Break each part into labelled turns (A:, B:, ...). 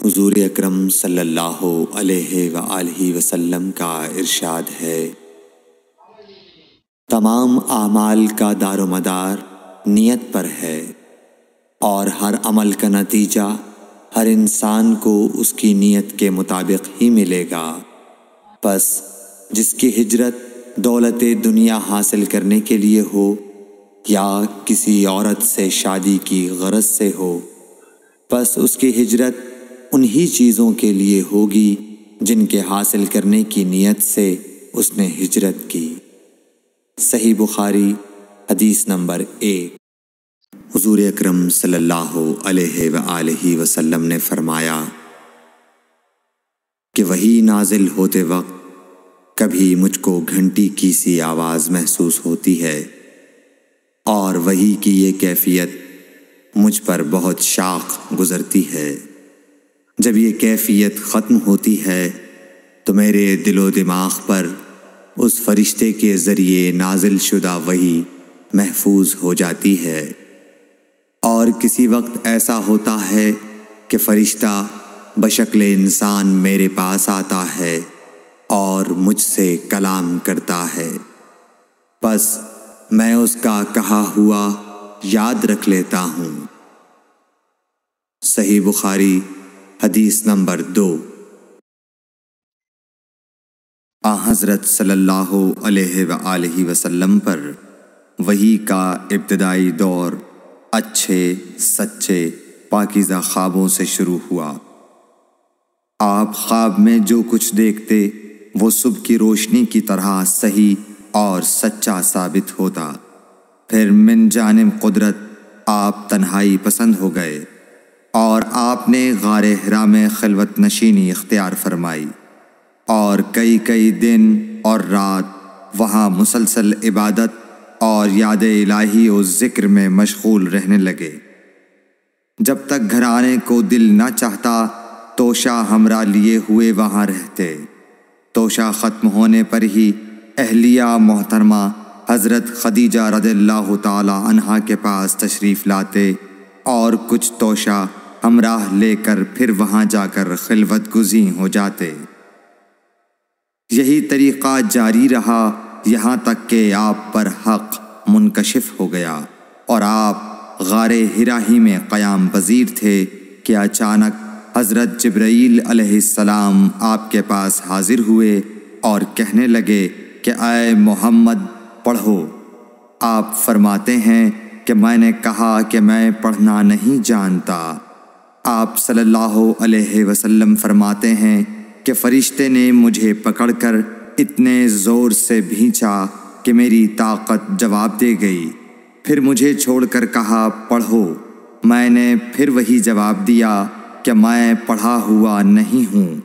A: हुजूर अकरम सल्लल्लाहु अलैहि वआलैहि वसल्लम का इरशाद है। तमाम आमाल का दारोमदार नियत पर है और हर अमल का नतीजा हर इंसान को उसकी नीयत के मुताबिक ही मिलेगा। बस जिसकी हिजरत दौलत दुनिया हासिल करने के लिए हो या किसी औरत से शादी की गरज से हो, बस उसकी हिजरत उन्हीं चीज़ों के लिए होगी, जिनके हासिल करने की नीयत से उसने हिजरत की। सही बुखारी, हदीस नंबर एक। हुजूर अकरम सल्लल्लाहु अलैहि वसल्लम ने फरमाया, कि वही नाजिल होते वक्त कभी मुझको घंटी की सी आवाज़ महसूस होती है, और वही की ये कैफियत मुझ पर बहुत शाख गुजरती है। जब ये कैफियत ख़त्म होती है तो मेरे दिलो दिमाग पर उस फरिश्ते के ज़रिए नाजिल शुदा वही महफूज हो जाती है। और किसी वक्त ऐसा होता है कि फ़रिश्ता बशक्ल इंसान मेरे पास आता है और मुझसे कलाम करता है। बस मैं उसका कहा हुआ याद रख लेता हूँ। सही बुखारी हदीस नंबर दो। आ हज़रत सल्लल्लाहु अलैहि वसल्लम पर वही का इब्तदाई दौर अच्छे, सच्चे, पाकिज़ा ख्वाबों से शुरू हुआ। आप ख्वाब में जो कुछ देखते, वो सुबह की रोशनी की तरह सही और सच्चा साबित होता। फिर मिन जानब कुदरत आप तन्हाई पसंद हो गए। और आपने गार हरा में खलवत नशीनी इख्तियार फरमाई। और कई कई दिन और रात वहाँ मुसलसल इबादत और याद इलाही और ज़िक्र में मशगूल रहने लगे। जब तक घर आने को दिल न चाहता, तोशा हमरा लिए हुए वहाँ रहते। तोशा ख़त्म होने पर ही अहलिया मोहतरमा हज़रत खदीजा रदल्ला तहा के पास तशरीफ़ लाते और कुछ तोशा हमराह लेकर फिर वहाँ जाकर खिलवत गुजी हो जाते। यही तरीक़ा जारी रहा, यहाँ तक कि आप पर हक मुनकशिफ हो गया और आप गार हिराही में क़याम पजीर थे कि अचानक हज़रत जब्राईल अलैहिस्सलाम आपके पास हाजिर हुए और कहने लगे कि आए मोहम्मद, पढ़ो। आप फरमाते हैं कि, मैंने कहा कि मैं पढ़ना नहीं जानता। आप सल्लल्लाहु अलैहि वसल्लम फरमाते हैं कि फ़रिश्ते ने मुझे पकड़कर इतने ज़ोर से भींचा कि मेरी ताकत जवाब दे गई। फिर मुझे छोड़कर कहा, पढ़ो। मैंने फिर वही जवाब दिया कि मैं पढ़ा हुआ नहीं हूँ।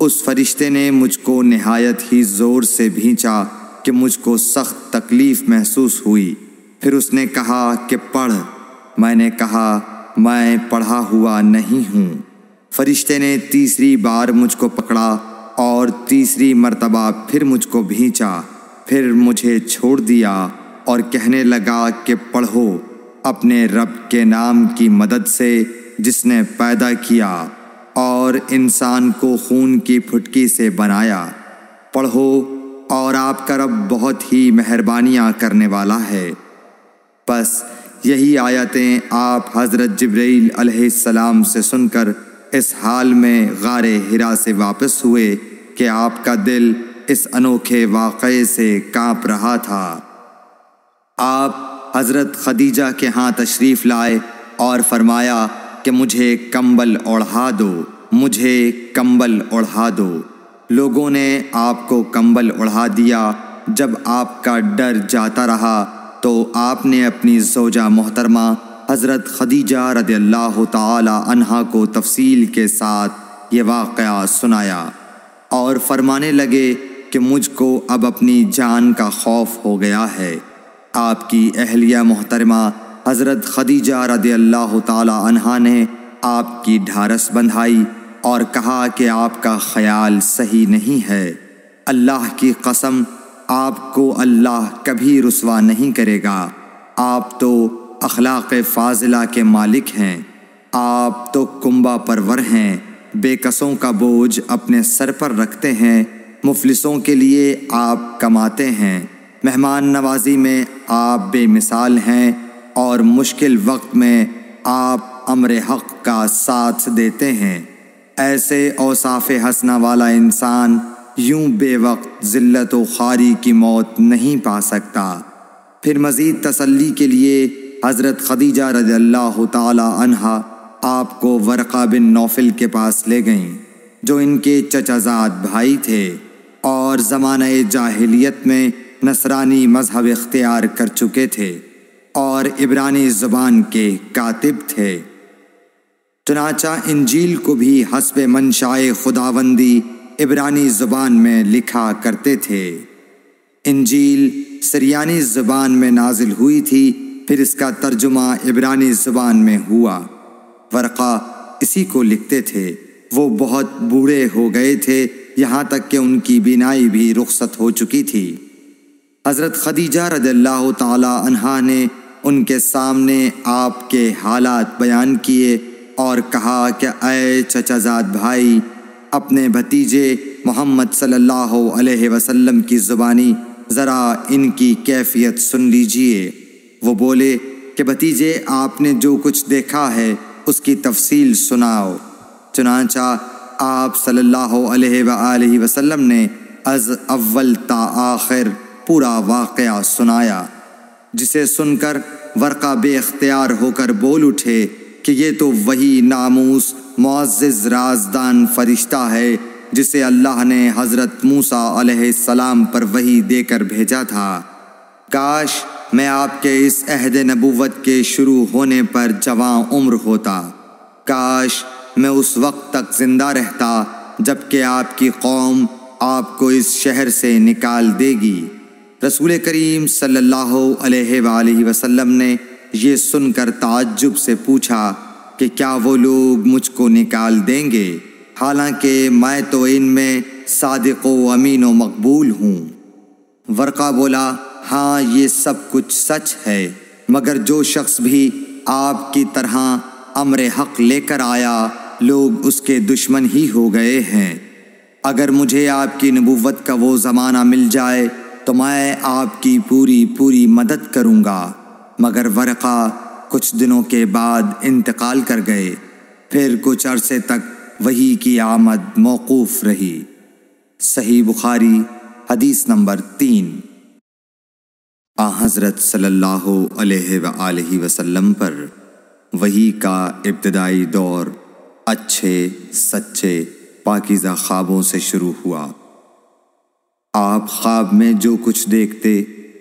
A: उस फरिश्ते ने मुझको नहायत ही ज़ोर से भींचा कि मुझको सख्त तकलीफ़ महसूस हुई। फिर उसने कहा कि पढ़। मैंने कहा मैं पढ़ा हुआ नहीं हूँ। फरिश्ते ने तीसरी बार मुझको पकड़ा और तीसरी मर्तबा फिर मुझको भींचा, फिर मुझे छोड़ दिया और कहने लगा कि पढ़ो अपने रब के नाम की मदद से जिसने पैदा किया और इंसान को खून की फुटकी से बनाया। पढ़ो और आपका रब बहुत ही मेहरबानियाँ करने वाला है। बस यही आयतें आप हज़रत जब्राईल अलैहिस्सलाम से सुनकर इस हाल में गार हिरा से वापस हुए कि आपका दिल इस अनोखे वाक़े से काँप रहा था। आप हज़रत खदीजा के यहाँ तशरीफ़ लाए और फरमाया कि मुझे कंबल ओढ़ा दो, मुझे कंबल ओढ़ा दो। लोगों ने आपको कंबल ओढ़ा दिया जब आपका डर जाता रहा तो आपने अपनी सोजा मोहतरमा हज़रत खदीजा रद अल्लाह तहा को तफसील के साथ ये वाक़ सुनाया और फरमाने लगे कि मुझको अब अपनी जान का खौफ हो गया है। आपकी अहलिया मोहतरमा हज़रत खदीजा रद अल्लाह तहा ने आपकी ढारस बंधाई और कहा कि आपका ख्याल सही नहीं है। अल्लाह की कसम आपको अल्लाह कभी रुसवा नहीं करेगा। आप तो अखलाक फ़ाजिला के मालिक हैं। आप तो कुंबा परवर हैं। बेकसों का बोझ अपने सर पर रखते हैं। मुफलिसों के लिए आप कमाते हैं। मेहमान नवाजी में आप बेमिसाल हैं और मुश्किल वक्त में आप अमर हक़ का साथ देते हैं। ऐसे औसाफ हंसना वाला इंसान यूँ बेवक्त ज़िल्लत व खारी की मौत नहीं पा सकता। फिर मज़ीद तसल्ली के लिए हज़रत खदीजा रज़ी अल्लाह तहा आपको वरक़ा बिन नौफिल के पास ले गईं, जो इनके चचाजाद भाई थे और ज़मान जाहिलियत में नसरानी मज़हब इख्तियार कर चुके थे और इब्रानी ज़ुबान के कातिब थे। चुनाचा इंजील को भी हसब मनशाए खुदावंदी इब्रानी ज़ुबान में लिखा करते थे। इंजील सरियानी ज़ुबान में नाजिल हुई थी, फिर इसका तर्जुमा इब्रानी ज़ुबान में हुआ। वरक़ा इसी को लिखते थे। वो बहुत बूढ़े हो गए थे, यहाँ तक कि उनकी बीनाई भी रुखसत हो चुकी थी। हज़रत खदीजा रदल्ला तहा ने उनके सामने आपके हालात बयान किए और कहा कि अय चचाजाद भाई अपने भतीजे मोहम्मद सल्लल्लाहु अलैहि वसल्लम की ज़ुबानी ज़रा इनकी कैफियत सुन लीजिए। वो बोले कि भतीजे, आपने जो कुछ देखा है, उसकी तफसील सुनाओ। चुनाचा आप सल्लल्लाहु अलैहि वसल्लम ने अज अव्वल ता आखिर पूरा वाक़ सुनाया, जिसे सुनकर वर्का बेख्तियार होकर बोल उठे कि ये तो वही नामूस मुआज़ राजदान फरिश्ता है, जिसे अल्लाह ने हज़रत मूसा सलाम पर वही देकर भेजा था। काश मैं आपके इस अहद नबूवत के शुरू होने पर जवां उम्र होता। काश मैं उस वक्त तक ज़िंदा रहता, जबकि आपकी कौम आपको इस शहर से निकाल देगी। रसूल करीम सल्लल्लाहु अलैहि वसल्लम ने यह सुनकर ताज्जुब से पूछा कि क्या वो लोग मुझको निकाल देंगे? हालाँकि मैं तो इनमें सादिक अमीन व मकबूल हूँ। वर्का बोला हाँ ये सब कुछ सच है। मगर जो शख्स भी आपकी तरह अमर हक लेकर आया, लोग उसके दुश्मन ही हो गए हैं। अगर मुझे आपकी नबूवत का वो ज़माना मिल जाए तो मैं आपकी पूरी पूरी मदद करूँगा। मगर वरक़ा कुछ दिनों के बाद इंतकाल कर गए। फिर कुछ अरसे तक वही की आमद मौकूफ़ रही। सही बुखारी, हदीस नंबर तीन। आ हज़रत सल्लल्लाहु अलैहि वसल्लम पर वही का इब्तदाई दौर अच्छे, सच्चे, पाकिज़ा ख्वाबों से शुरू हुआ। आप ख्वाब में जो कुछ देखते,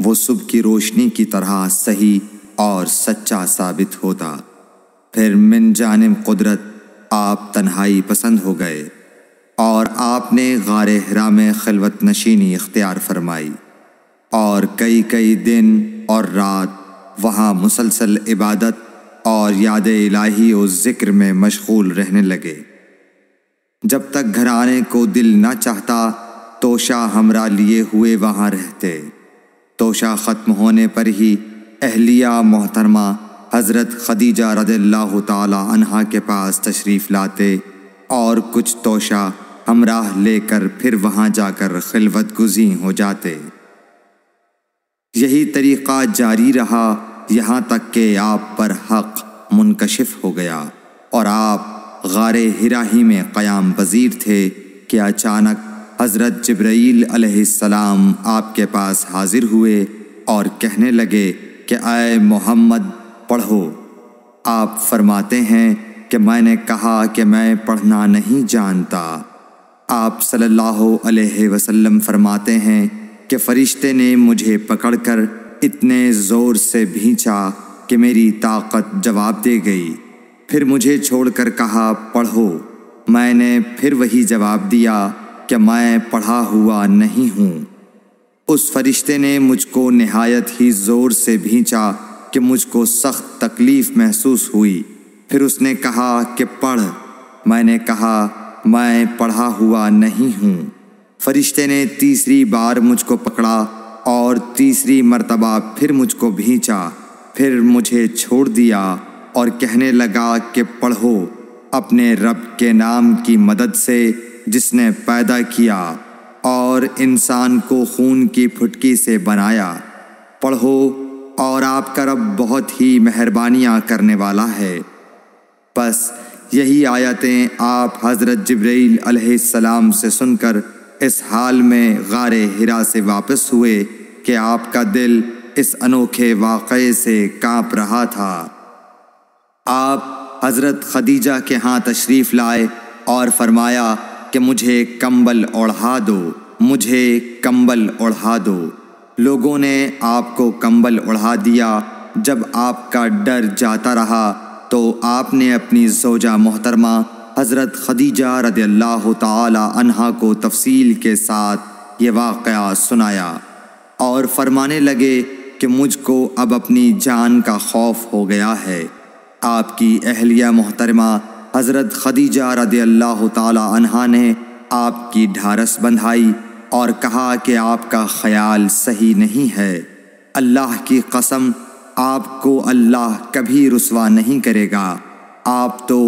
A: वो सुबह की रोशनी की तरह सही और सच्चा साबित होता। फिर मिन जानब कुदरत आप तन्हाई पसंद हो गए और आपने गार हरा में खलवत नशीनी इख्तियार फरमाई। और कई कई दिन और रात वहाँ मुसलसल इबादत और याद इलाही और ज़िक्र में मशगूल रहने लगे। जब तक घर आने को दिल ना चाहता, तोशा हमरा लिए हुए वहाँ रहते। तोशा ख़त्म होने पर ही अहलिया मोहतरमा हज़रत खदीजा रदल्ला तहा के पास तशरीफ़ लाते और कुछ तोशा हमराह लेकर फिर वहाँ जाकर खिलवत गुजी हो जाते। यही तरीक़ा जारी रहा, यहाँ तक कि आप पर हक मुनकशिफ हो गया और आप गार हिराही में क़याम पजीर थे कि अचानक हज़रत जब्राईल अलैहिस्सलाम आपके पास हाजिर हुए और कहने लगे कि आए मोहम्मद, पढ़ो। आप फरमाते हैं कि मैंने कहा कि मैं पढ़ना नहीं जानता। आप सल्लल्लाहु अलैहि वसल्लम फरमाते हैं कि फ़रिश्ते ने मुझे पकड़कर इतने ज़ोर से भींचा कि मेरी ताकत जवाब दे गई। फिर मुझे छोड़कर कहा, पढ़ो। मैंने फिर वही जवाब दिया कि मैं पढ़ा हुआ नहीं हूँ। उस फरिश्ते ने मुझको नहायत ही ज़ोर से भींचा कि मुझको सख्त तकलीफ़ महसूस हुई। फिर उसने कहा कि पढ़। मैंने कहा, मैं पढ़ा हुआ नहीं हूँ। फरिश्ते ने तीसरी बार मुझको पकड़ा और तीसरी मर्तबा फिर मुझको भींचा। फिर मुझे छोड़ दिया और कहने लगा कि पढ़ो अपने रब के नाम की मदद से जिसने पैदा किया। और इंसान को खून की फुटकी से बनाया। पढ़ो, और आपका रब बहुत ही मेहरबानियाँ करने वाला है। बस यही आयतें आप हज़रत अलैहिस्सलाम से सुनकर इस हाल में गार हिरा से वापस हुए कि आपका दिल इस अनोखे वाक़े से काँप रहा था। आप हज़रत खदीजा के यहाँ तशरीफ़ लाए और फरमाया कि मुझे कंबल ओढ़ा दो, मुझे कंबल ओढ़ा दो। लोगों ने आपको कंबल ओढ़ा दिया। जब आपका डर जाता रहा तो आपने अपनी जोजा मोहतरमा हज़रत खदीजा रदी अल्लाह तहा को तफसील के साथ ये वाक़ सुनाया और फरमाने लगे कि मुझको अब अपनी जान का खौफ हो गया है। आपकी अहलिया मोहतरमा हज़रत खदीजा रद अल्लाह तहा ने आपकी ढारस बंधाई और कहा कि आपका ख्याल सही नहीं है। अल्लाह की कसम, आपको अल्लाह कभी रुसवा नहीं करेगा। आप तो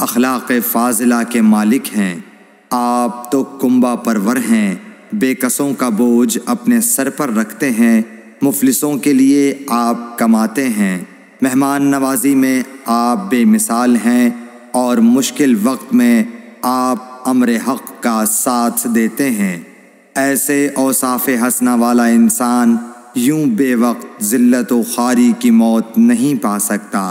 A: अखलाक फ़ाजिला के मालिक हैं। आप तो कुंबा परवर हैं। बेकसों का बोझ अपने सर पर रखते हैं। मुफलिसों के लिए आप कमाते हैं। मेहमान नवाजी में आप बेमिसाल हैं। और मुश्किल वक्त में आप अमर हक़ का साथ देते हैं। ऐसे औसाफ हंसना वाला इंसान यूँ बेवक्त ज़िल्लत व खारी की मौत नहीं पा सकता।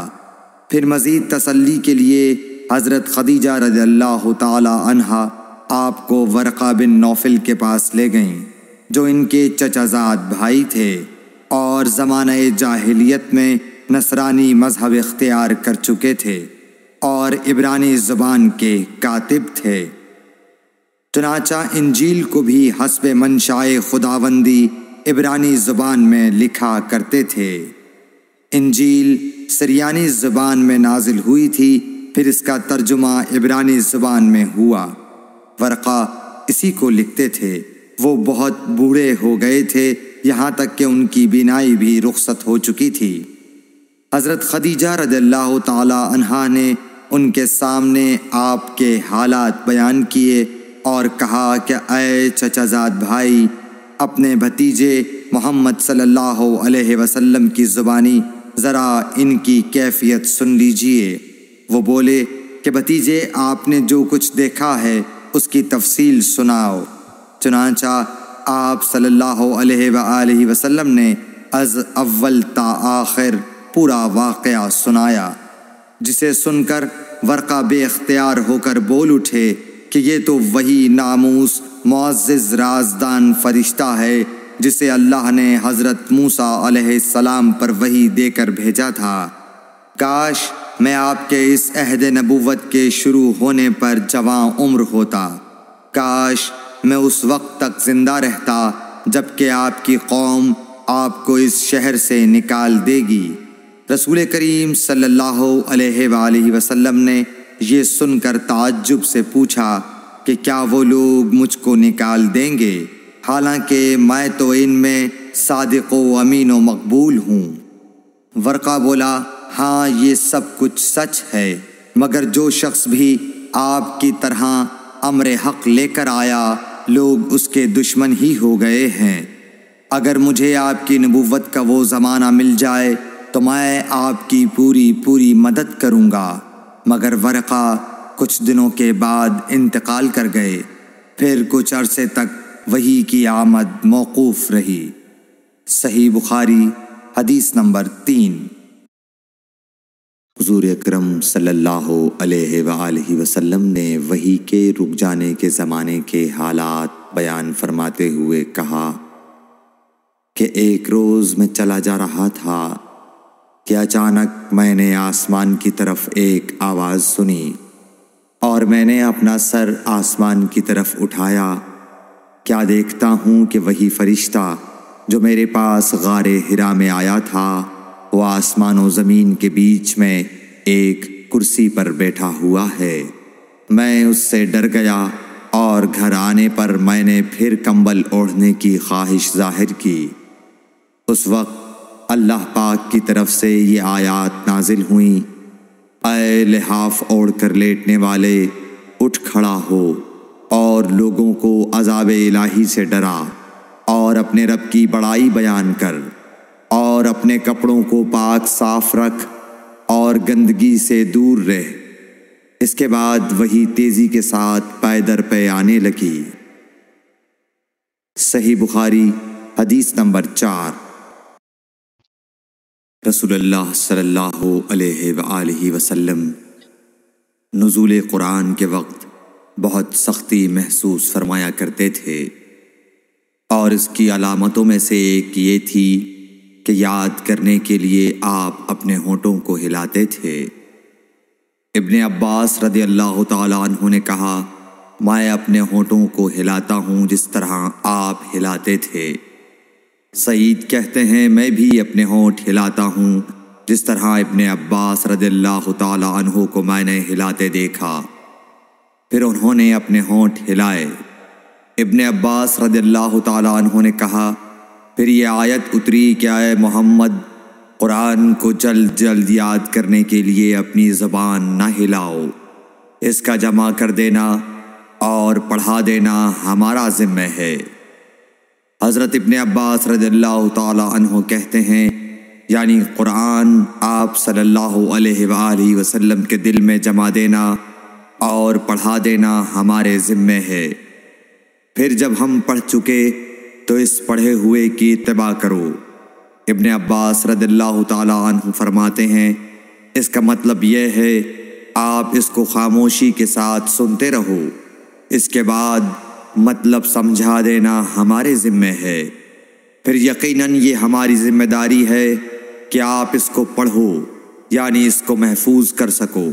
A: फिर मज़ीद तसल्ली के लिए हज़रत खदीजा रज़ी अल्लाह आपको वरक़ा बिन नौफिल के पास ले गईं, जो इनके चचाजाद भाई थे और ज़मान जाहिलियत में नसरानी मज़हब इख्तियार कर चुके थे। और इब्रानी ज़ुबान के कातिब थे। चनाचा इंजील को भी हसब मनशाए खुदावंदी इब्रानी ज़ुबान में लिखा करते थे। इंजील सरियानी ज़ुबान में नाजिल हुई थी, फिर इसका तर्जुमा इब्रानी ज़ुबान में हुआ। वरक़ा इसी को लिखते थे। वो बहुत बूढ़े हो गए थे, यहाँ तक कि उनकी बीनाई भी रुखसत हो चुकी थी। हज़रत खदीजा रदल्ला तहा ने उनके सामने आपके हालात बयान किए और कहा कि अय चचाजाद भाई, अपने भतीजे मोहम्मद सल्लल्लाहु अलैहि वसल्लम की ज़ुबानी ज़रा इनकी कैफियत सुन लीजिए। वो बोले कि, भतीजे, आपने जो कुछ देखा है, उसकी तफसील सुनाओ। चुनाचा आप सल्लल्लाहु अलैहि वसल्लम ने अज अव्वल ता आखिर पूरा वाक़ सुनाया। जिसे सुनकर वर्का बेख्तियार होकर बोल उठे कि ये तो वही नामूस मुआज़ राजदान फरिश्ता है, जिसे अल्लाह ने हज़रत मूसा सलाम पर वही देकर भेजा था। काश मैं आपके इस अहद नबूवत के शुरू होने पर जवां उम्र होता। काश मैं उस वक्त तक ज़िंदा रहता, जबकि आपकी कौम आपको इस शहर से निकाल देगी। रसूल करीम सल्लल्लाहु अलैहि वसल्लम ने ये सुनकर ताज्जुब से पूछा कि क्या वो लोग मुझको निकाल देंगे? हालाँकि मैं तो इनमें सादिक अमीन व मकबूल हूँ। वर्का बोला हाँ ये सब कुछ सच है, मगर जो शख्स भी आपकी तरह अमर हक लेकर आया, लोग उसके दुश्मन ही हो गए हैं। अगर मुझे आपकी नबूवत का वो ज़माना मिल जाए तो मैं आपकी पूरी पूरी मदद करूँगा। मगर वरक़ा कुछ दिनों के बाद इंतकाल कर गए। फिर कुछ अरसे तक वही की आमद मौकूफ़ रही। सही बुखारी, हदीस नंबर तीन। हजूर अक्रम सल्लल्लाहु वसल्लम ने वही के रुक जाने के ज़माने के हालात बयान फरमाते हुए कहा कि एक रोज़ मैं चला जा रहा था कि अचानक मैंने आसमान की तरफ़ एक आवाज़ सुनी और मैंने अपना सर आसमान की तरफ़ उठाया। क्या देखता हूँ कि वही फरिश्ता जो मेरे पास गार हिरा में आया था, वो आसमान व ज़मीन के बीच में एक कुर्सी पर बैठा हुआ है। मैं उससे डर गया और घर आने पर मैंने फिर कंबल ओढ़ने की ख्वाहिश ज़ाहिर की। उस वक्त अल्लाह पाक की तरफ़ से ये आयात नाजिल हुई। अय लिहाफ ओढ़ कर लेटने वाले उठ खड़ा हो और लोगों को अजाब इलाही से डरा और अपने रब की बड़ाई बयान कर और अपने कपड़ों को पाक साफ़ रख और गंदगी से दूर रह। इसके बाद वही तेज़ी के साथ पैदर पे आने लगी। सही बुखारी, हदीस नंबर चार। रसूलुल्लाह सल्लल्लाहु अलैहि वसल्लम, नज़ुल कुरान के वक्त बहुत सख्ती महसूस फरमाया करते थे और इसकी अलामतों में से एक ये थी कि याद करने के लिए आप अपने होठों को हिलाते थे। इब्ने अब्बास रदी अल्लाह तु ने कहा, मैं अपने होठों को हिलाता हूँ जिस तरह आप हिलाते थे। सईद कहते हैं, मैं भी अपने होंठ हिलाता हूँ। जिस तरह इब्ने अब्बास रदिल्लाह तहों को मैंने हिलाते देखा, फिर उन्होंने अपने होंठ हिलाए। इब्ने अब्बास रदिल्लाह तहों ने कहा, फिर ये आयत उतरी क्या है मोहम्मद? कुरान को जल्द जल्द याद करने के लिए अपनी ज़बान ना हिलाओ। इसका जमा कर देना और पढ़ा देना हमारा ज़िम्मे है। हज़रत इब्ने अब्बास अन्हो कहते हैं, यानी कुरान आप सल्लल्लाहु अलैहि वसल्लम के दिल में जमा देना और पढ़ा देना हमारे ज़िम्मे है। फिर जब हम पढ़ चुके तो इस पढ़े हुए की इतबा करो। इब्ने अब्बास रदल्ला तु फरमाते हैं, इसका मतलब यह है, आप इसको खामोशी के साथ सुनते रहो। इसके बाद मतलब समझा देना हमारे ज़िम्मे है। फिर यकीनन ये हमारी ज़िम्मेदारी है कि आप इसको पढ़ो, यानी इसको महफूज कर सको।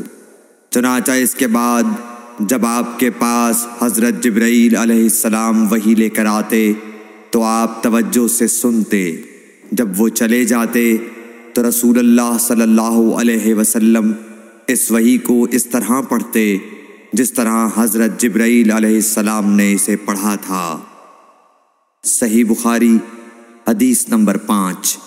A: चनाचा इसके बाद जब आपके पास हज़रत जब्राईल अलैहिस्सलाम वही लेकर आते तो आप तवज्जो से सुनते। जब वो चले जाते तो रसूलुल्लाह सल्लल्लाहु अलैहि वसल्लम इस वही को इस तरह पढ़ते जिस तरह हज़रत जब्राईल सलाम ने इसे पढ़ा था। सही बुखारी हदीस नंबर पाँच।